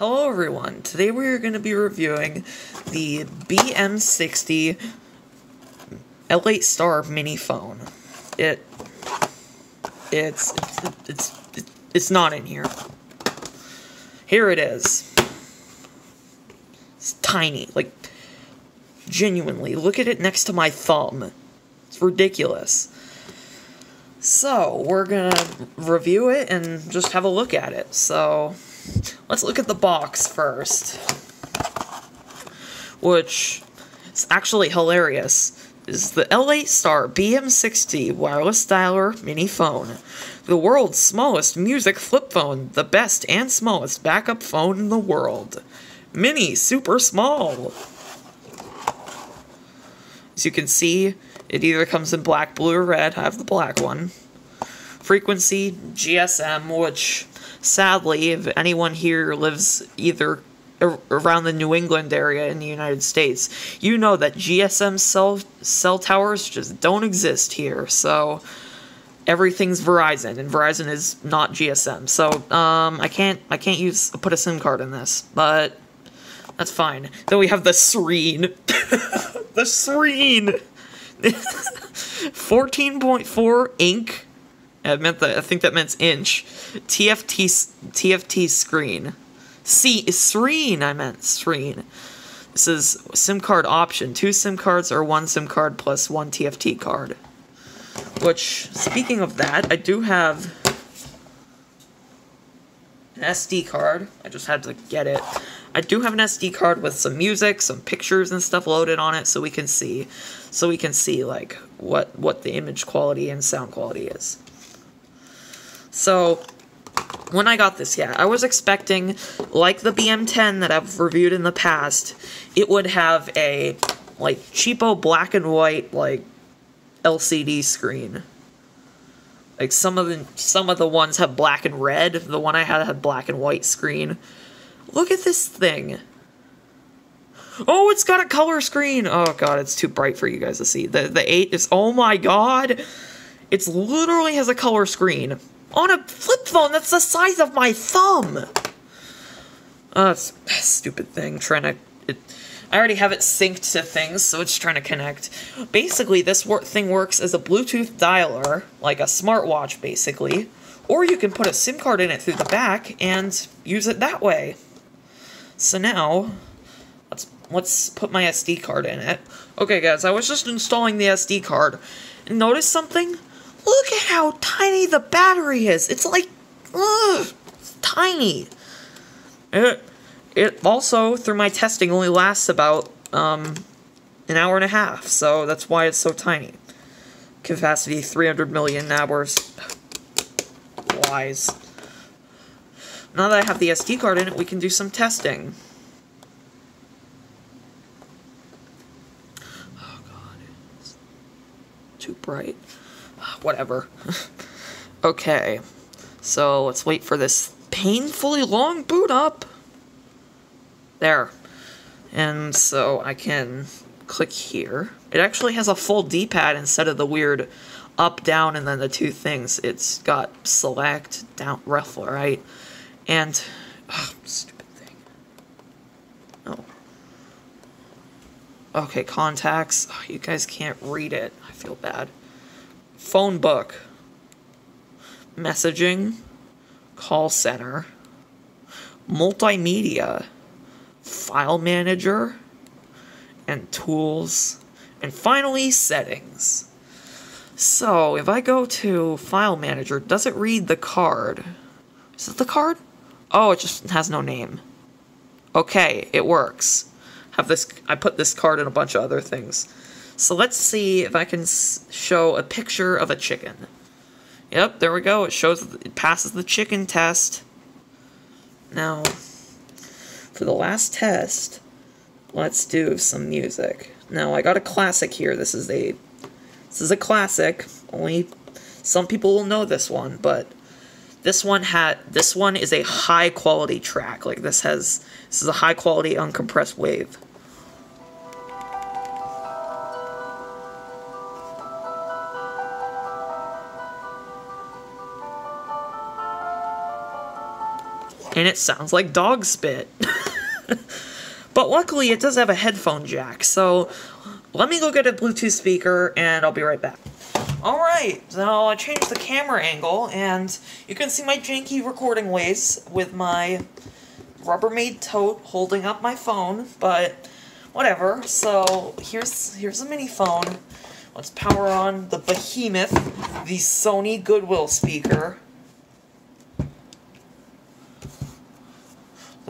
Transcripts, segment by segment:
Hello everyone, today we are going to be reviewing the BM60 L8 Star mini phone. It, it's, it's, it's, it's not in here. Here it is. It's tiny, like, genuinely, look at it next to my thumb. It's ridiculous. So, we're gonna review it and just have a look at it, so... Let's look at the box first. Which is actually hilarious. Is the L8 Star BM60 wireless dialer mini phone. The world's smallest music flip phone. The best and smallest backup phone in the world. Mini, super small. As you can see, it either comes in black, blue, or red. I have the black one. Frequency, GSM, which sadly, if anyone here lives either around the New England area in the United States, you know that GSM cell cell towers just don't exist here. So everything's Verizon, and Verizon is not GSM. So um, I can't I can't use put a SIM card in this, but that's fine. Then we have the Serene, the Serene, fourteen point four ink I meant that. I think that meant inch. TFT TFT screen. C screen. I meant screen. This is SIM card option. Two SIM cards or one SIM card plus one TFT card. Which, speaking of that, I do have an SD card. I just had to get it. I do have an SD card with some music, some pictures and stuff loaded on it so we can see so we can see like what what the image quality and sound quality is. So, when I got this, yeah, I was expecting, like the BM10 that I've reviewed in the past, it would have a, like, cheapo black and white, like, LCD screen. Like, some of the, some of the ones have black and red. The one I had had black and white screen. Look at this thing. Oh, it's got a color screen. Oh, God, it's too bright for you guys to see. The, the 8 is, oh my God. It's literally has a color screen on a flip phone that's the size of my thumb. Oh, that's a stupid thing. Trying to, it, I already have it synced to things, so it's trying to connect. Basically, this wor thing works as a Bluetooth dialer, like a smartwatch, basically. Or you can put a SIM card in it through the back and use it that way. So now, let's let's put my SD card in it. Okay, guys, I was just installing the SD card. Notice something? Look at how tiny the battery is. It's like, ugh, it's tiny. It, it also, through my testing, only lasts about um, an hour and a half, so that's why it's so tiny. Capacity 300 million hours. Wise. Now that I have the SD card in it, we can do some testing. Oh god, it's too bright whatever. okay, so let's wait for this painfully long boot up. There. And so I can click here. It actually has a full D-pad instead of the weird up, down, and then the two things. It's got select, down, left, right, and... Oh, stupid thing. Oh. Okay, contacts. Oh, you guys can't read it. I feel bad phone book, messaging, call center, multimedia, file manager, and tools, and finally settings. So, if I go to file manager, does it read the card? Is it the card? Oh, it just has no name. Okay, it works. Have this I put this card in a bunch of other things. So let's see if I can show a picture of a chicken. Yep, there we go. It shows it passes the chicken test. Now, for the last test, let's do some music. Now, I got a classic here. This is a this is a classic. Only some people will know this one, but this one had this one is a high quality track. Like this has this is a high quality uncompressed wave. And it sounds like dog spit. but luckily, it does have a headphone jack, so let me go get a Bluetooth speaker, and I'll be right back. Alright, now I changed the camera angle, and you can see my janky recording ways with my Rubbermaid tote holding up my phone, but whatever. So here's here's a mini phone. Let's power on the behemoth, the Sony Goodwill speaker.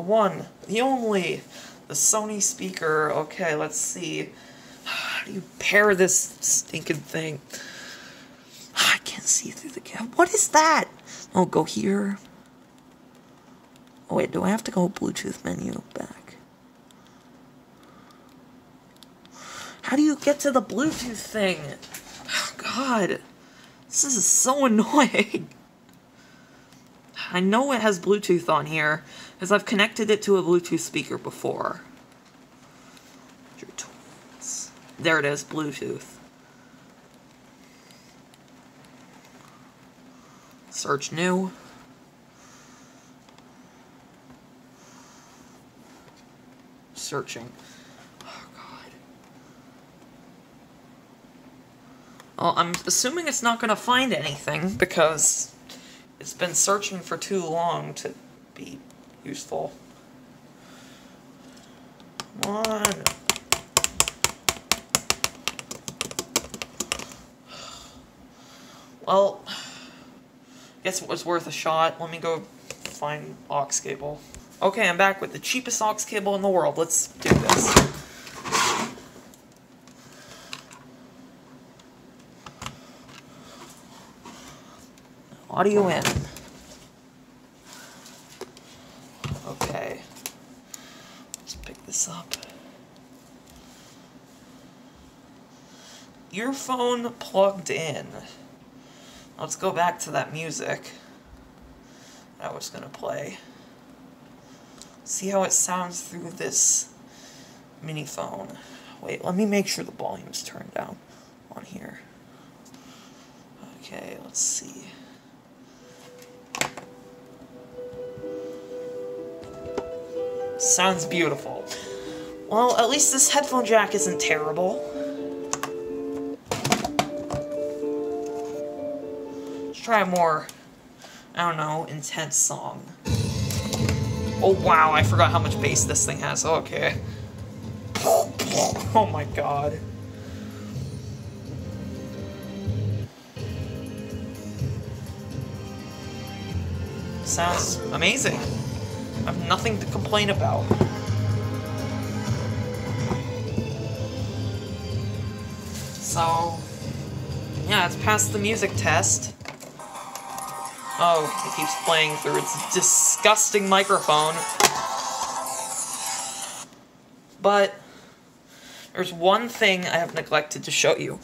The one, the only, the Sony speaker. Okay, let's see. How do you pair this stinking thing? I can't see through the gap. What is that? Oh, go here. Oh, wait, do I have to go Bluetooth menu back? How do you get to the Bluetooth thing? Oh, God. This is so annoying. I know it has Bluetooth on here, because I've connected it to a Bluetooth speaker before. There it is, Bluetooth. Search new. searching. Oh, God. Well, I'm assuming it's not going to find anything because it's been searching for too long to be useful. Come on. Well, guess it was worth a shot. Let me go find aux cable. Okay, I'm back with the cheapest aux cable in the world. Let's do this. Audio in. Okay. Let's pick this up. Earphone plugged in. Let's go back to that music I was going to play. See how it sounds through this mini phone. Wait, let me make sure the volume's turned down on here. Okay, let's see. Sounds beautiful. Well, at least this headphone jack isn't terrible. Try a more, I don't know, intense song. Oh, wow, I forgot how much bass this thing has. Okay. Oh my god. Sounds amazing. I have nothing to complain about. So, yeah, it's past the music test. Oh, it keeps playing through its disgusting microphone. But there's one thing I have neglected to show you.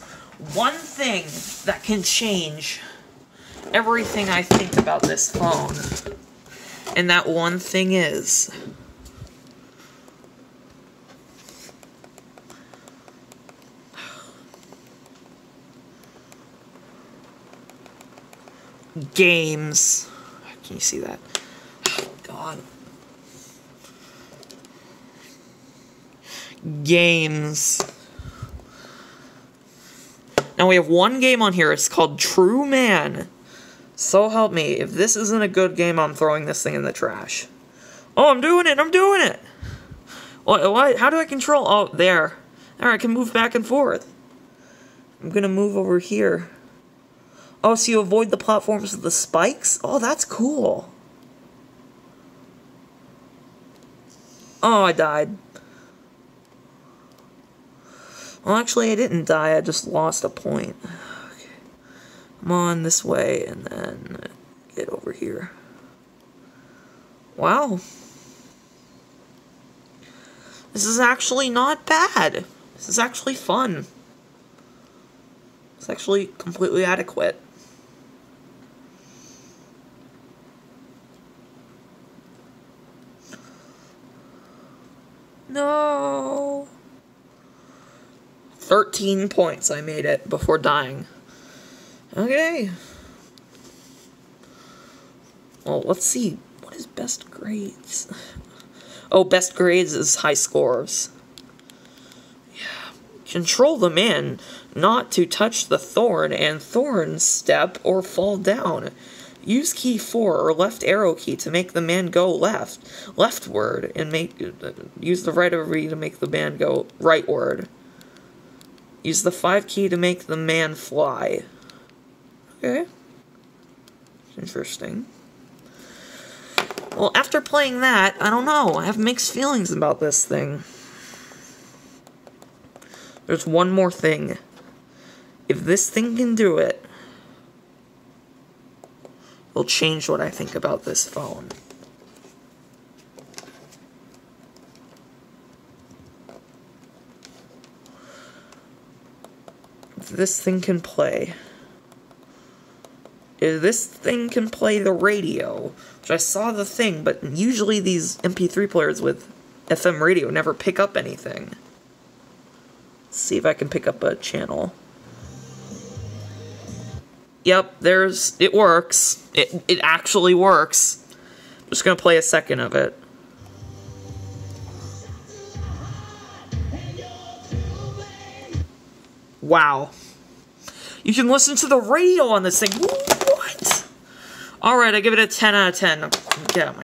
One thing that can change everything I think about this phone. And that one thing is... games. Can you see that? God. Games. Now we have one game on here. It's called True Man. So help me. If this isn't a good game, I'm throwing this thing in the trash. Oh, I'm doing it. I'm doing it. What? What? How do I control? Oh, there. There, I can move back and forth. I'm gonna move over here. Oh, so you avoid the platforms with the spikes? Oh, that's cool. Oh, I died. Well, actually, I didn't die. I just lost a point. Okay. Come on this way, and then get over here. Wow. This is actually not bad. This is actually fun. It's actually completely adequate. No. 13 points I made it before dying. Okay. Well, let's see. What is best grades? Oh, best grades is high scores. Yeah. Control the man not to touch the thorn and thorn step or fall down. Use key 4 or left arrow key to make the man go left, leftward, and make uh, use the right arrow key to make the man go rightward. Use the 5 key to make the man fly. Okay. Interesting. Well, after playing that, I don't know. I have mixed feelings about this thing. There's one more thing. If this thing can do it, it'll change what I think about this phone. This thing can play this thing can play the radio, which I saw the thing, but usually these MP3 players with FM radio never pick up anything. Let's see if I can pick up a channel. Yep, there's it works. It it actually works. I'm just gonna play a second of it. Wow. You can listen to the radio on this thing. What? Alright, I give it a 10 out of 10. Get out my